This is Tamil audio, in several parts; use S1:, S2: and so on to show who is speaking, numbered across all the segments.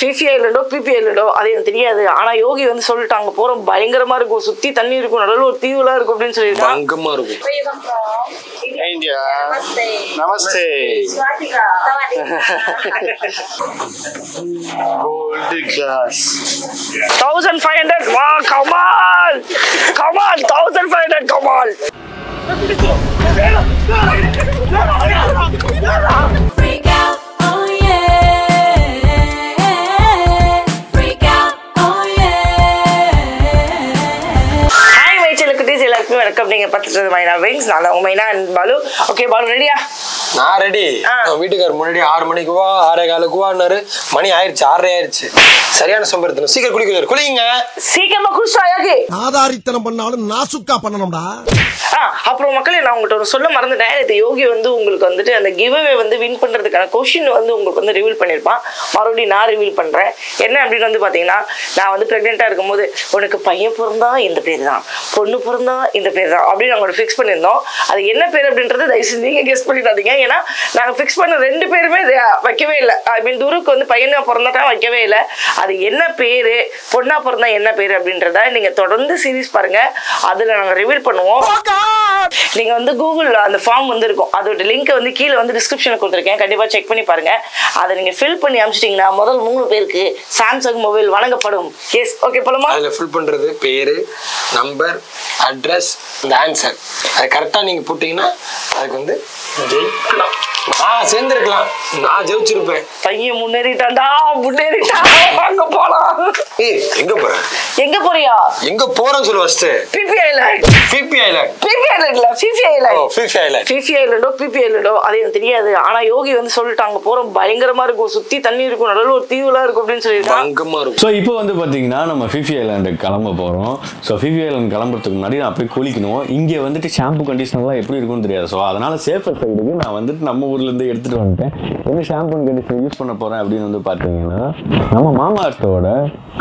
S1: பிபி ஐலண்டோ பிபி ஐலண்டோ அது எனக்கு தெரியாது ஆனா யோகி வந்து சொல்லிட்டாங்க போறோம் பயங்கரமா இருக்கும் சுத்தி தண்ணி இருக்கும் நடுவில் ஒரு தீவுலாம் இருக்கும் அப்படின்னு சொல்லியிருக்காங்க
S2: பங்கமா இருக்கும்.
S3: Namaste. Swatika.
S4: Gold glass.
S1: Thousand five hundred வா கமால் கமால் தௌசண்ட் ஃபைவ் ஹண்ட்ரட் கமால் எல்லாருக்கும் நீங்க பத்து மைனா விங்ஸ் நான் தான் உங்க மைனா அண்ட் பாலு. ஓகே பாலு ரெடியா
S2: நான் ரெடி. வீட்டுக்கார் முன்னாடி ஆறு மணிக்கு வா ஆறே காலுக்கு வான்னாரு மணி ஆயிருச்சு ஆறரை ஆயிருச்சு சரியான சம்பரத்தனம். சீக்கிரம் குளிக்கிறாரு குளிங்க.
S1: சீக்கிரமா குடிச்சா யோகி.
S5: ஆதாரித்தனம் பண்ணாலும் நாசுக்கா பண்ணணும்டா.
S1: அப்புறம் மக்களே நான் உங்கள்கிட்ட ஒரு சொல்ல மறந்துட்டேன். இது யோகி வந்து உங்களுக்கு வந்துட்டு அந்த கிவ்அவே வந்து வின் பண்றதுக்கான கொஷின் வந்து உங்களுக்கு வந்து ரிவீல் பண்ணியிருப்பான் மறுபடியும் நான் ரிவீல் பண்றேன். என்ன அப்படின்னு வந்து பாத்தீங்கன்னா நான் வந்து பிரெக்னெண்டா இருக்கும்போது உனக்கு பையன் பிறந்தா இந்த பேர் தான் பொண்ணு பிறந்தா இந்த பேர் தான் அப்படின்னு நாங்கள் ஃபிக்ஸ் பண்ணியிருந்தோம். அது என்ன பேர் அப்படின்றது தயவு செஞ்சு நீங்க கெஸ் பண்ணிடாதீங்க. ஏன்னா நாங்கள் ஃபிக்ஸ் பண்ண ரெண்டு பேருமே வைக்கவே இல்லை. ஐ மீன் துருக்கு வந்து பையனாக பிறந்தாட்டா வைக்கவே இல்லை. அது என்ன பேர் பொண்ணா பிறந்தா என்ன பேர் அப்படின்றத நீங்க தொடர்ந்து சீரிஸ் பாருங்க. அதுல நாங்கள் ரிவீல் பண்ணுவோம். நீங்க வந்து கூகுள் அந்த ஃபார்ம் வந்து இருக்கும். அதோட லிங்க் வந்து கீழே வந்து டிஸ்கிரிப்ஷனில் கொடுத்துருக்கேன். கண்டிப்பா செக் பண்ணி பாருங்க. அதை நீங்க ஃபில் பண்ணி அனுப்பிச்சிட்டிங்கன்னா முதல் மூணு பேருக்கு சாம்சங் மொபைல் வழங்கப்படும். எஸ் ஓகே போலாமா?
S2: அதுல ஃபில் பண்றது பேரு நம்பர் அட்ரஸ் இந்த ஆன்சர் அது கரெக்டா நீங்க போட்டீங்கன்னா அதுக்கு வந்து ஜெயிக்கலாம். நான் சேர்ந்திருக்கலாம். நான் ஜெயிச்சிருப்பேன்.
S1: பையன் முன்னேறிட்டான்டா முன்னேறிட்டா வாங்க போலாம்.
S2: ஏய் எங்க போற?
S1: எங்க போறியா?
S2: எங்க போறேன்னு சொல்லு first
S1: Phi Phi
S2: island
S1: Phi Phi island Phi Phi ஐலாண்ட்ல Phi Phi
S2: ஓ
S1: island
S2: Phi Phi
S1: island Phi Phi ஐலாண்டோ Phi Phi ஐலாண்டோ அது எனக்கு தெரியாது. ஆனா யோகி வந்து சொல்லிட்டாங்க போறோம் பயங்கரமா இருக்கும். சுத்தி தண்ணி இருக்கும் நடுவில் ஒரு தீவுலாம் இருக்கும் அப்படின்னு சொல்லியிருக்காங்க
S2: பங்கமா இருக்கும்.
S6: ஸோ இப்போ வந்து பார்த்தீங்கன்னா நம்ம ஃபிஃபி ஐலாண்டுக்கு கிளம்ப போகிறோம் ஸோ ஃபிஃபி ஐலாண்ட் கிளம்புறதுக்கு முன்னாடி நான் போய் குளிக்கணும். இங்கே வந்துட்டு ஷாம்பு கண்டிஷனர்லாம் எப்படி இருக்கும்னு தெரியாது. ஸோ அதனால் சேஃபர் சைடுக்கு நான் வந்துட்டு நம்ம ஊர்லேருந்து எடுத்துகிட்டு வந்துட்டேன். என்ன ஷாம்பு கண்டிஷனர் யூஸ் பண்ண போகிறேன் அப்படின்னு வந்து பார்த்தீங்கன்னா நம்ம மாமார்த்தோட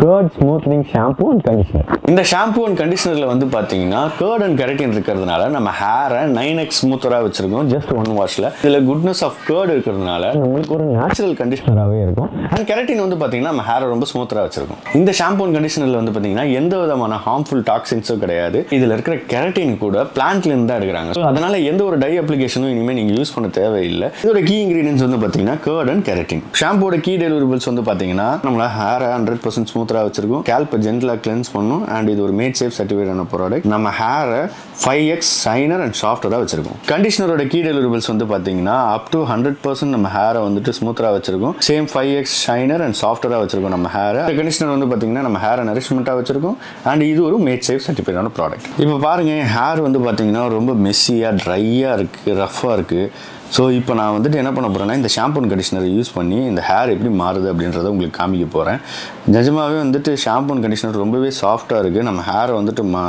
S6: curd smoothening shampoo and conditioner இந்த ஷாம்பு அண்ட் கண்டிஷனரில் வந்து பார்த்தீங்கன்னா கேர்ட் அண்ட் கெரட்டின் இருக்கிறதுனால நம்ம ஹேரை நைன் எக்ஸ் ஸ்மூத்தராக வச்சிருக்கோம் ஜஸ்ட் ஒன் வாஷில் இதில் குட்னஸ் ஆஃப் கேர்ட் இருக்கிறதுனால நம்மளுக்கு ஒரு நேச்சுரல் கண்டிஷனராகவே இருக்கும். அண்ட் கெரட்டின் வந்து பார்த்தீங்கன்னா நம்ம ஹேரை ரொம்ப ஸ்மூத்தராக வச்சிருக்கும். இந்த ஷாம்பு அண்ட் கண்டிஷனரில் வந்து பார்த்தீங்கன்னா எந்த விதமான ஹார்ம்ஃபுல் டாக்ஸின்ஸும் கிடையாது. இதில் இருக்கிற கெரட்டின் கூட பிளான்ட்லேருந்து தான் எடுக்கிறாங்க. ஸோ அதனால எந்த ஒரு டை அப்ளிகேஷனும் இனிமேல் நீங்கள் யூஸ் பண்ண தேவையில்லை. இதோட கீ இன்கிரீடியன்ஸ் வந்து பார்த்தீங்கன்னா கேர்ட் அண்ட் கெரட்டின் ஷாம்போட கீ டெலிவரிபிள்ஸ் வந்து பார்த்தீங்கன்னா நம்மள ஹேரை ஹண்ட்ரட் பர்சன்ட் ஸ்மூத்தராக வச்சிருக்கும். கேல்பை ஜென்டலாக கிளென்ஸ் பண்ணும். அண்ட் இது ஒரு மேட் சேஃப் சர்டிஃபிகேட் ஆன ப்ராடக்ட் நம்ம ஹேரை ஃபைவ் எக்ஸ் ஷைனர் அண்ட் சாஃப்டராக வச்சிருக்கோம். கண்டிஷனரோட கீ டெலிவரிபிள்ஸ் வந்து பார்த்தீங்கன்னா அப் டு ஹண்ட்ரட் பர்சன்ட் நம்ம ஹேரை வந்துட்டு ஸ்மூத்தராக வச்சிருக்கும். Same five x shinier and சாஃப்டராக வச்சிருக்கும் நம்ம ஹேரை கண்டிஷனர் வந்து பார்த்தீங்கன்னா நம்ம ஹேரை நரிஷ்மெண்ட்டாக வச்சிருக்கும். அண்ட் இது ஒரு மேட் சேஃப் சர்டிஃபிகேட்டான ப்ராடக்ட் இப்போ பாருங்கள் ஹேர் வந்து பார்த்தீங்கன்னா ரொம்ப மெஸ்ஸியாக ட்ரையாக இருக்குது ரஃப்பாக இருக்குது ஸோ இப்போ நான் வந்துட்டு என்ன பண்ண போகிறேன்னா இந்த ஷாம்பு அண்ட் கண்டிஷனரை யூஸ் பண்ணி இந்த ஹேர் எப்படி மாறுது அப்படின்றத உங்களுக்கு காமிக்க போகிறேன் நிஜமாகவே வந்துட்டு ஷாம்பு அண்ட் கண்டிஷனர் ரொம்பவே சாஃப்டாக இருக்குது நம்ம ஹேரை வந்துட்டு மா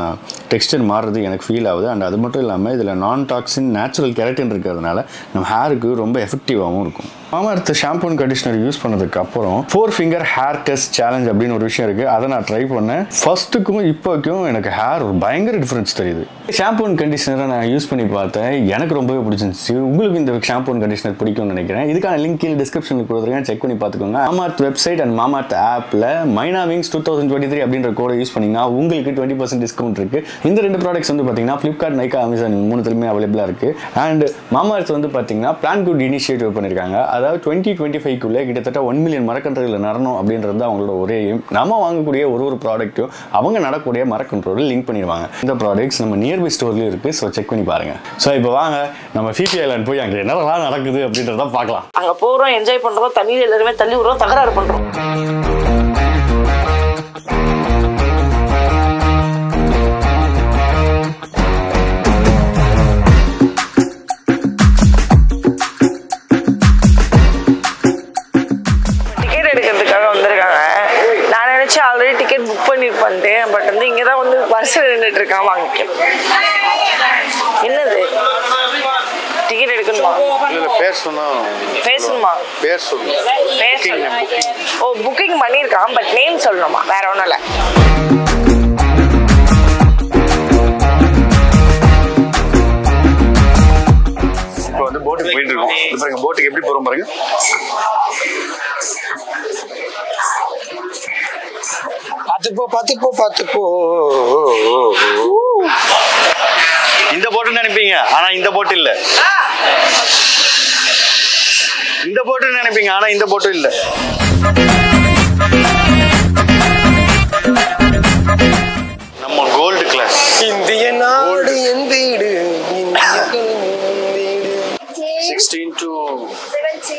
S6: டெக்ஸ்டர் மாறுறது எனக்கு ஃபீல் ஆகுது. அண்ட் அது மட்டும் இல்லாமல் இதில் நான் டாக்ஸின் நேச்சுரல் கெரட்டின் இருக்கிறதுனால நம்ம ஹேருக்கு ரொம்ப எஃபெக்டிவாகவும் இருக்கும். ஆமாம் அடுத்த ஷாம்பு அண்ட் கண்டிஷனர் யூஸ் பண்ணதுக்கு அப்புறம் four finger hair test challenge அப்படின்னு ஒரு விஷயம் இருக்குது அதை நான் ட்ரை பண்ணேன். ஃபர்ஸ்ட்டுக்கும் இப்போக்கும் எனக்கு ஹேர் ஒரு பயங்கர டிஃப்ரென்ஸ் தெரியுது. ஷாம்பூன் அண்ட் கண்டிஷனரை நான் யூஸ் பண்ணி பார்த்தேன். எனக்கு ரொம்பவே பிடிச்சிருந்துச்சு. உங்களுக்கு இந்த ஷாம்பூன் அண்ட் கண்டிஷனர் பிடிக்கும்னு நினைக்கிறேன். இதுக்கான லிங்க் கீழே டிஸ்கிரிப்ஷனில் கொடுத்துருக்கேன். செக் பண்ணி பார்த்துக்கோங்க. மாமார்த் வெப்சைட் அண்ட் மாமார்த் ஆப்பில் மைனா wings two thousand twenty three அப்படின்ற கோடை யூஸ் பண்ணிங்கன்னா உங்களுக்கு டுவெண்ட்டி பர்சன்ட் டிஸ்கவுண்ட் இருக்குது இந்த ரெண்டு ப்ராடக்ட்ஸ் வந்து பார்த்தீங்கன்னா ஃப்ளிப்கார்ட் நைக்கா அமேசான் மூணுத்துலையுமே அவைலபிளாக இருக்குது அண்ட் மாமார்த் வந்து பார்த்தீங்கன்னா பிளான் குட் இனிஷியேட்டிவ் பண்ணியிருக்காங்க அதாவது டுவெண்ட்டி டுவெண்ட்டி ஃபைவ்க்குள்ளே கிட்டத்தட்ட ஒன் மில்லியன் மரக்கன்றுகளில் நடணும் அப்படின்றது தான் அவங்களோட ஒரே நம்ம வாங்கக்கூடிய ஒரு ஒரு ப்ராடக்ட்டும் அவங்க நடக்கூடிய மரக்கன்றோடு லிங்க் பண்ணிடுவாங்க. இந்த ப்ராடக்ட்ஸ் நம்ம நியர்பை ஸ்டோர்லேயும் இருக்குது ஸோ செக் பண்ணி பாருங்கள் ஸோ இப்போ வாங்க. நம்ம ஃபிபி ஐலாண்ட் போய் அங்கே என்னெல்லாம் நடக்குது அப்படின்றத பார்க்கலாம்.
S1: அங்கே போகிறோம் என்ஜாய் பண்ணுறோம் தண்ணியில் எல்லாருமே தள்ளி விடுறோம் தகராறு
S4: பண்ணுறோம் பேர்.
S1: ஓ புக்கிங் பண்ணியிருக்கான் பட் நேம் சொல்லணுமா? வேற ஒன்றும் இல்லை.
S4: இப்போ வந்து போட்டுக்கு போயிட்டு இருக்கோம் இது பாருங்க போட்டுக்கு எப்படி போறோம் பாருங்க.
S2: பார்த்து போ பார்த்து போ பார்த்து போ
S6: இந்த போட்டு நினைப்பீங்க ஆனா இந்த போட்டு இல்ல. இந்த போட்டு நினைப்பீங்க ஆனா இந்த போட்டு இல்ல நம்ம கோல்டு கிளாஸ்
S2: இந்திய நாடு என் வீடு.
S6: Sixteen to
S3: 17,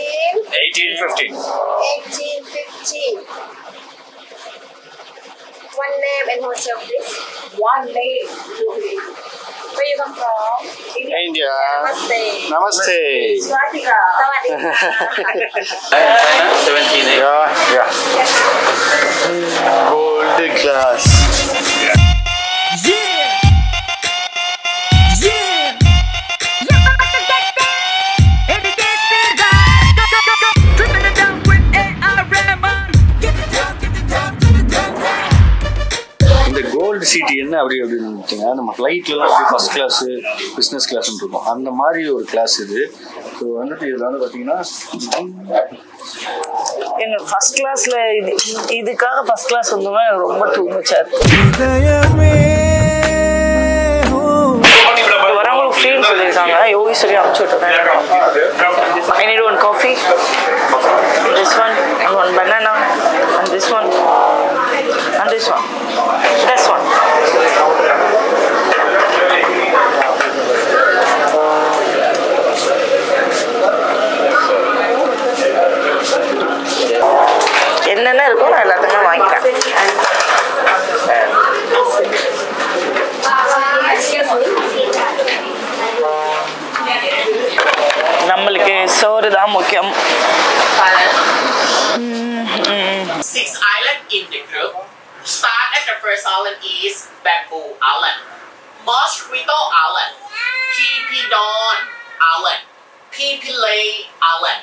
S6: eighteen fifteen
S3: 18, 15. One name and hotel, please. One name. Where you come from?
S6: India.
S3: Namaste. Namaste. 17
S6: Yeah, yeah. Gold. என்ன அப்படி அப்படின்னு பார்த்தீங்கன்னா நம்ம ஃப்ளைட்லலாம் அப்படி ஃபர்ஸ்ட் கிளாஸ் பிஸ்னஸ் கிளாஸ்னு இருக்கும். அந்த மாதிரி ஒரு கிளாஸ் இது. ஸோ வந்துட்டு இதில் வந்து பார்த்தீங்கன்னா
S1: எங்க ஃபர்ஸ்ட் கிளாஸ்ல இது இதுக்காக ஃபர்ஸ்ட் கிளாஸ் வந்தோம்னா ரொம்ப டூ மச்சா வரவங்களுக்கு ஃப்ரீன்னு சொல்லியிருக்காங்க. யோகி சொல்லி விட்டுருக்கேன். I need one coffee this one one banana and this one and this one this one என்னென்ன இருக்கோ நான் எல்லாத்தையுமே வாங்கிக்கிறேன் நம்மளுக்கு சோறு தான் முக்கியம்
S7: six island in the group. Start at the first island is Bamboo Island, Mosquito Island, PP Don Island, PP Lay Island,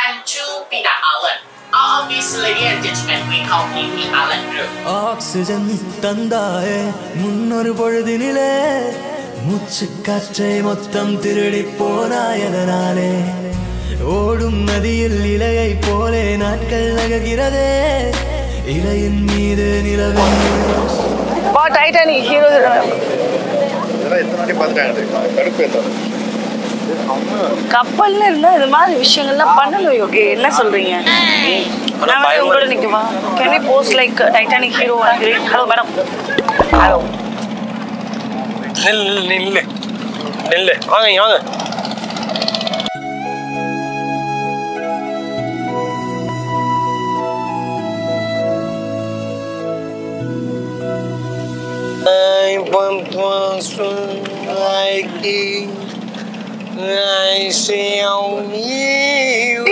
S7: and two Pida Island.
S8: Oxygen தந்தாயே முன்னொரு பொழுதினிலே. மூச்சு காற்றை மொத்தம் திருடி போனாயதனாலே ஓடும் நதியில் இலையை போலே நாட்கள் நகர்கிறதே. இலையின் மீது நிலவின்
S1: டைட்டானிக் ஹீரோ
S6: இதெல்லாம் எத்தனை வாட்டி பார்த்துட்டாங்க தெரியுமா? கடுப்பு ஏத்தம்.
S1: கப்பல்ல இருந்தா இது மாதிரி விஷயங்கள்லாம் பண்ணணும் யோகி. என்ன சொல்றீங்க? நான் வந்து உங்களோட நிக்கவா? Can we post like Titanic hero hello madam hello
S2: நில்லு நில்லு நில்லு. வாங்க வாங்க. I want one like you. I see on you.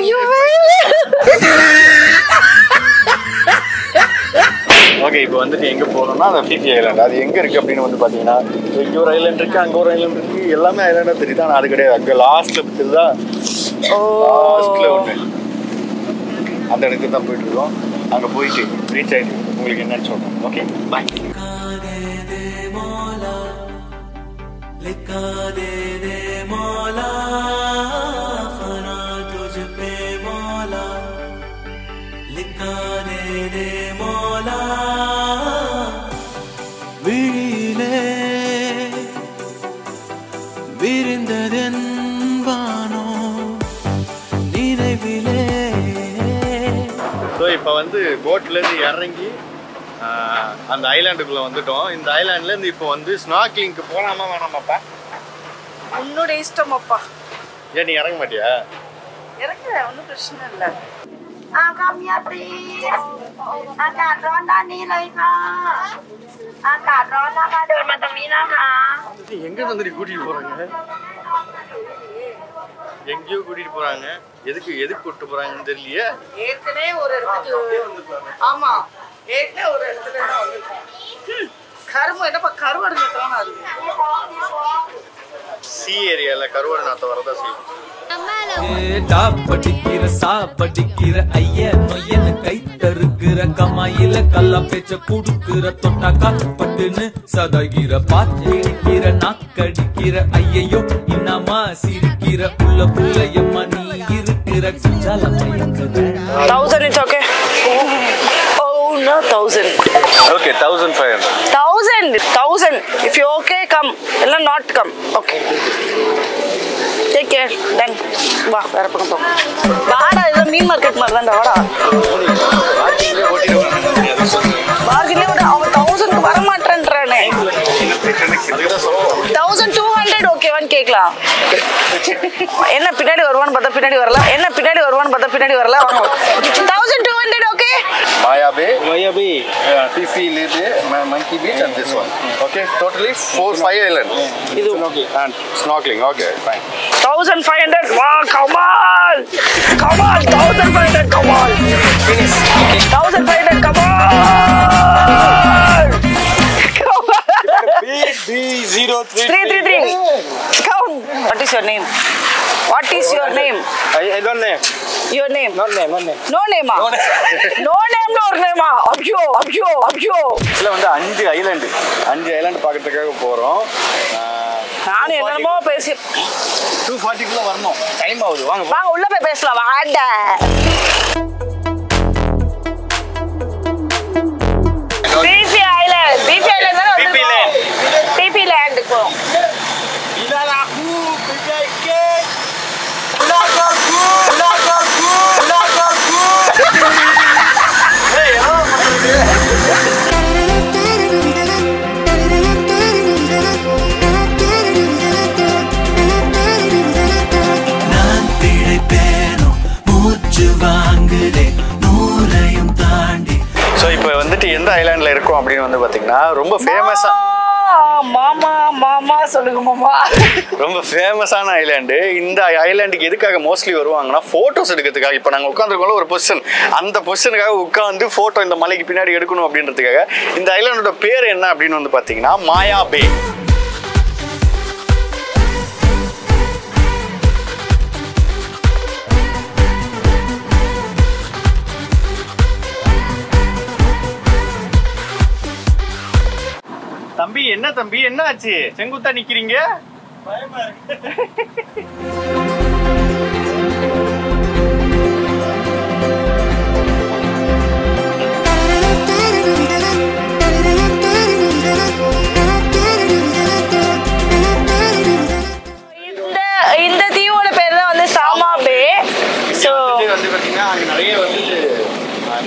S6: Okay இப்போ வந்துட்டு எங்க போறோம்னா அந்த ஃபிஃபி ஐலாண்ட் அது எங்க இருக்கு அப்படின்னு வந்து பாத்தீங்கன்னா இங்க ஒரு ஐலாண்ட் இருக்கு அங்க ஒரு ஐலாண்ட் இருக்கு எல்லாமே ஐலாண்டா தெரியுது ஆனா அது கிடையாது அங்க லாஸ்ட்ல தெரியுதா லாஸ்ட்ல ஒண்ணு அந்த இடத்துக்கு தான் போயிட்டு இருக்கோம் அங்க போயிட்டு ரீச் ஆயிட்டு உங்களுக்கு என்னன்னு சொல்றோம் ஓகே பாய்
S8: लिखा दे दे
S6: போட்லேருந்து இறங்கி ஆஹ், அந்த ஐலாண்டுக்குள்ளே வந்துட்டோம் இந்த ஐலாண்ட்லேருந்து இப்போ வந்து ஸ்னாக்லிங்க்கு போகலாமா வேணாமாப்பா
S1: உன்னோட இஷ்டம் அப்பா
S6: ஏன் நீ இறங்க மாட்டியா
S1: எனக்கு ஒன்றும் பிரச்சனை இல்லை
S3: อ่าคำยาตรีอากาศร้อนด้านนี้เลยค่ะ อากาศร้อนนะคะ เดินมาตรงนี้นะคะ
S6: எங்கே வந்து நீ கூட்டிகிட்டு போகிறாங்க எங்கேயோ கூட்டிகிட்டு போகிறாங்க எதுக்கு எதுக்கு கூப்பிட்டு போகிறாங்கன்னு தெரியலையே.
S1: ஏற்கனவே ஒரு இடத்துக்கு ஆமா ஏற்கனவே ஒரு இடத்துல கரும்பு என்னப்பா கருவாடு அது?
S6: சி ஏரியாவில் கருவாடு நாற்றம் வரதான் செய்யும்
S8: படிக்கிற சாப்படிக்கிற ஐய நொய்யன கை தருக்கிற கமாயில கல்லா பேச்ச குடுக்கிற தொட்டாக்கா பட்டுன்னு சதகிற பாத்திடிக்கிற நாக்கடிக்கிற ஐயையோ இன்னமா சிரிக்கிற உள்ள புள்ளையம்மா நீ இருக்கிற குஞ்சால
S1: thousand it's okay oh ரூம்னா thousand
S6: okay thousand five hundred
S1: thousand thousand if you okay come எல்லாம் not come okay care done வா வேற பக்கம் போ. வாடா ஏதோ மீன் மார்க்கெட் மாதிரி தான் வாடா. பார்க்கிங்லேயே விட அவன் தௌசண்ட் வர மாட்டேன்றானே தௌசண்ட் கேட்கலாம் என்ன பின்னாடி வருவான்னு பார்த்தா பின்னாடி வரல என்ன பின்னாடி வருவான்னு பார்த்தா பின்னாடி வரல வாங்க thousand two hundred okay.
S6: Maya Bay. Yeah, Fifi Bay, Ma- Monkey Beach, and this one. Okay, totally four, five islands.
S1: இது
S6: And snorkeling. Okay, fine.
S1: Thousand five hundred வா கமால் கமால் தௌசண்ட் ஃபைவ் ஹண்ட்ரட் கமால் நேம். நோ நேமா நோ நேம்னு ஒரு நேமா ஐயோ ஐயோ ஐயோ
S6: இதில் வந்து அஞ்சு ஐலாண்டு அஞ்சு ஐலாண்டு பார்க்கறதுக்காக போகிறோம்
S1: நானும் என்னென்னமோ பேசி
S6: டூ ஃபார்ட்டிக்குள்ளே வரணும். டைம் ஆகுது. வாங்க
S1: வாங்க உள்ள போய் பேசலாம். வாங்க
S6: எந்த ஐலாண்டில் இருக்கோம் அப்படின்னு வந்து பார்த்தீங்கன்னா ரொம்ப ஃபேமஸாக
S1: மாமா மாமா சொல்லுங்க மாமா.
S6: ரொம்ப ஃபேமஸான ஐலாண்டு இந்த ஐலாண்டுக்கு எதுக்காக மோஸ்ட்லி வருவாங்கன்னா ஃபோட்டோஸ் எடுக்கிறதுக்காக. இப்போ நாங்கள் உட்காந்துருக்கோம்ல ஒரு பொசிஷன் அந்த பொசிஷனுக்காக உட்காந்து ஃபோட்டோ இந்த மலைக்கு பின்னாடி எடுக்கணும் அப்படின்றதுக்காக இந்த ஐலாண்டோட பேர் என்ன அப்படின்னு வந்து பார்த்தீங்கன்னா மாயா பே என்ன தம்பி? என்ன ஆச்சு செங்குத்தா நிக்கிறீங்க?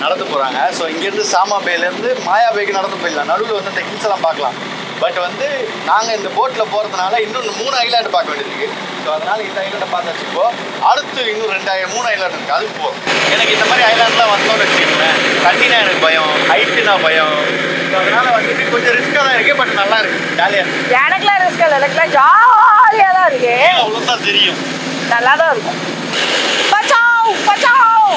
S6: நடந்து போகிறாங்க ஸோ இங்கேருந்து சாமா பேலேருந்து மாயா பேக்கு நடந்து போயிடலாம். நடுவில் வந்து இந்த ஹில்ஸ் எல்லாம் பார்க்கலாம். பட் வந்து நாங்கள் இந்த போட்டில் போகிறதுனால இன்னும் மூணு ஐலாண்டு பார்க்க வேண்டியது இருக்குது ஸோ அதனால் இந்த ஐலாண்டை பார்த்தாச்சு இப்போ அடுத்து இன்னும் ரெண்டாயிரம் மூணு ஐலாண்டு இருக்குது அதுக்கு போகும் எனக்கு இந்த மாதிரி ஐலாண்ட்லாம் வந்தோம்னு வச்சுக்கோங்களேன் தண்ணினா எனக்கு பயம் ஹைட்டுனா பயம். ஸோ அதனால் வந்துட்டு கொஞ்சம் ரிஸ்க்காக தான் இருக்குது பட் நல்லா இருக்குது ஜாலியாக இருக்குது
S1: எனக்குலாம் ரிஸ்க் இல்லை. எனக்குலாம் ஜாலியாக தான் இருக்கு.
S6: அவ்வளோதான் தெரியும்.
S1: நல்லா தான் இருக்கும். பச்சாவ் Bachao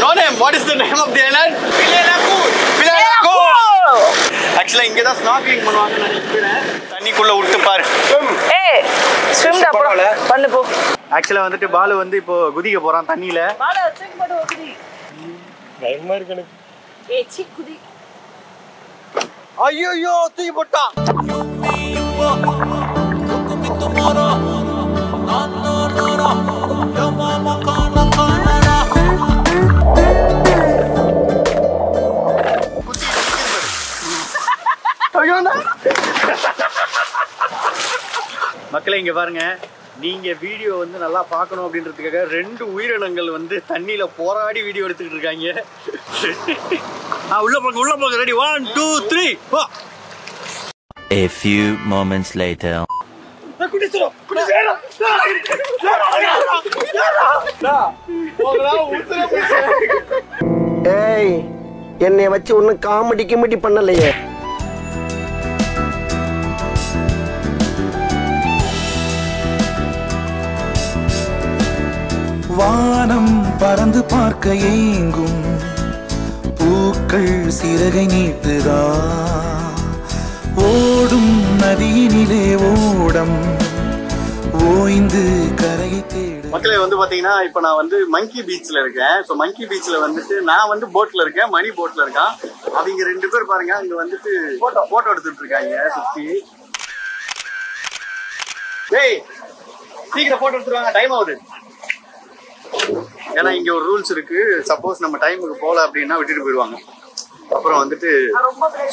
S6: what is the name of the island பிலேலாக்கூர் பிலேலாக்கூர் ஆக்சுவலாக இங்கே தான் ஸ்னார்க்லிங் பண்ணுவாங்கன்னு நினைக்கிறேன். தண்ணிக்குள்ளே விட்டு பாரு.
S1: ஏய் ஸ்விம் அப்புறம் பண்ணு போ.
S6: ஆக்சுவலாக வந்துட்டு பாலு வந்து இப்போ குதிக்க போகிறான் தண்ணியில்.
S1: வாடா தூக்கி போட்டு குதி.
S2: பயமா இருக்கு எனக்கு.
S1: ஏய் சி குதி.
S6: ஐயோ தூக்கி போட்டான். மக்களே இங்க பாருங்க. நீங்க வீடியோ வந்து நல்லா பார்க்கணும் அப்படின்றதுக்காக ரெண்டு உயிரினங்கள் வந்து தண்ணியில போராடி வீடியோ எடுத்துக்கிட்டு இருக்காங்க. ஆ, உள்ள போங்க உள்ள போங்க ரெடி ஒன் டூ த்ரீ வா
S9: A few moments later.
S10: ஏய் என்னைய வச்சு ஒன்னும் காமெடி கிமெடி பண்ணலையே.
S8: வானம் பறந்து பார்க்க ஏங்கும். பூக்கள் சிறகை நீட்டுதா. ஓடும் நதியினிலே ஓடம். ஓய்ந்து கரையை தேடு.
S6: மக்களே வந்து பாத்தீங்கன்னா இப்ப நான் வந்து மங்கி பீச்ல இருக்கேன். ஸோ மங்கி பீச்ல வந்துட்டு நான் வந்து போட்ல இருக்கேன். மணி போட்ல இருக்கான். அவங்க ரெண்டு பேர் பாருங்க அங்க வந்துட்டு போட்டோ போட்டோ எடுத்துட்டு இருக்காங்க சுத்தி. டேய் சீக்கிரம் போட்டோ எடுத்துருவாங்க டைம் ஆகுது. ஏன்னா இங்க ஒரு ரூல்ஸ் இருக்கு. சப்போஸ் நம்ம டைமுக்கு போகல அப்படின்னா விட்டுட்டு போயிடுவாங்க. அப்புறம் வந்துட்டு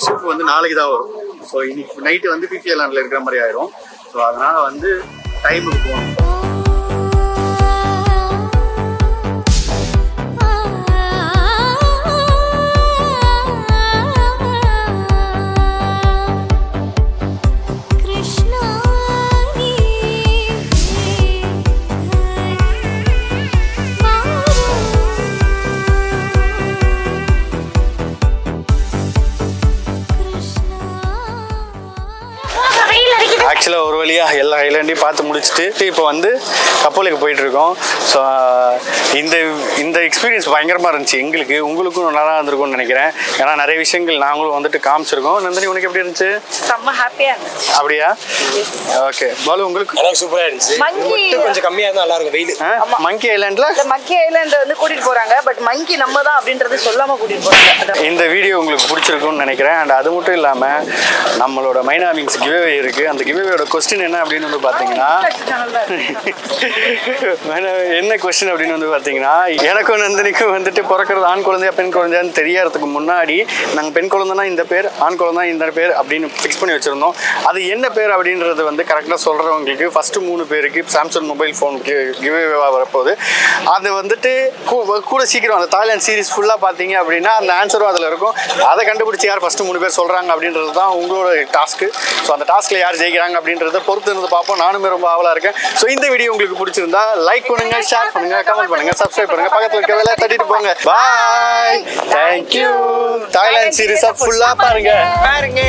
S6: ஷிப் வந்து நாளைக்கு தான் வரும். ஸோ இன்னைக்கு நைட்டு வந்து பிபி இருக்கிற மாதிரி ஆயிரும். ஸோ அதனால வந்து டைமுக்கு போகணும். எல்லா ஐலாண்டையும் பார்த்து முடிச்சுட்டு இப்போ வந்து கப்பலுக்கு போயிட்டு இருக்கோம் ஸோ இந்த இந்த எக்ஸ்பீரியன்ஸ் பயங்கரமாக இருந்துச்சு. எங்களுக்கு உங்களுக்கும் நல்லா இருந்திருக்கும்னு நினைக்கிறேன். ஏன்னா நிறைய விஷயங்கள் நாங்களும் வந்துட்டு காமிச்சிருக்கோம். நந்தினி உனக்கு எப்படி இருந்துச்சு?
S1: செம்ம ஹாப்பியா இருந்துச்சு.
S6: அப்படியா? ஓகே பாலு உங்களுக்கு?
S2: எனக்கு சூப்பரா இருந்துச்சு. கொஞ்சம் கம்மியா இருந்தா நல்லா இருக்கும் வெயில்
S6: மங்கி ஐலாண்டில்
S1: மக்கி ஐலாண்ட் வந்து கூட்டிட்டு போறாங்க. பட் மங்கி நம்ம தான் அப்படின்றது சொல்லாம கூட்டிட்டு போறாங்க. அதான்.
S6: இந்த வீடியோ உங்களுக்கு பிடிச்சிருக்கும்னு நினைக்கிறேன். அண்ட் அது மட்டும் இல்லாமல் நம்மளோட மைனா விங்ஸ் கிவ்வே இருக்குது அந்த கிவ்வேயோட கொஸ்டின் என்ன அப்படின்னு வந்து பார்த்தீங்கன்னா என்ன கொஸ்டின் அப்படின்னு வந்து பார்த்தீங்கன்னா எனக்கும் நந்தினிக்கும் வந்துட்டு பிறக்கிறது ஆண் குழந்தையா பெண் குழந்தையான்னு தெரியறதுக்கு முன்னாடி நாங்கள் பெண் குழந்தைனா இந்த பேர் ஆண் குழந்தை இந்த பேர் அப்படின்னு ஃபிக்ஸ் பண்ணி வச்சுருந்தோம். அது என்ன பேர் அப்படின்றது வந்து கரெக்டாக சொல்கிறவங்களுக்கு ஃபஸ்ட்டு மூணு பேருக்கு சாம்சங் மொபைல் ஃபோனுக்கு கிவ்வேவாக வரப்போகுது. அது வந்துட்டு கூட சீக்கிரம் அந்த தாய்லாந்து சீரிஸ் ஃபுல்லாக பார்த்தீங்க அப்படின்னா அந்த ஆன்சரும் அதில் இருக்கும். அதை கண்டுபிடிச்சி யார் ஃபஸ்ட்டு மூணு பேர் சொல்கிறாங்க அப்படின்றது தான் உங்களோட டாஸ்க்கு ஸோ அந்த டாஸ்க்கில் யார் ஜெயிக்கிறாங்க அப்படின்றத பொறுத்து பொறுத்திருந்து பார்ப்போம். நானுமே ரொம்ப ஆவலாக இருக்கேன். ஸோ இந்த வீடியோ உங்களுக்கு பிடிச்சிருந்தா லைக் பண்ணுங்க ஷேர் பண்ணுங்க கமெண்ட் பண்ணுங்க சப்ஸ்கிரைப் பண்ணுங்க. பக்கத்தில் இருக்க வேலை தட்டிட்டு போங்க. பாய் தேங்க்யூ தாய்லாந்து சீரீஸாக ஃபுல்லாக பாருங்க.
S1: பாருங்க.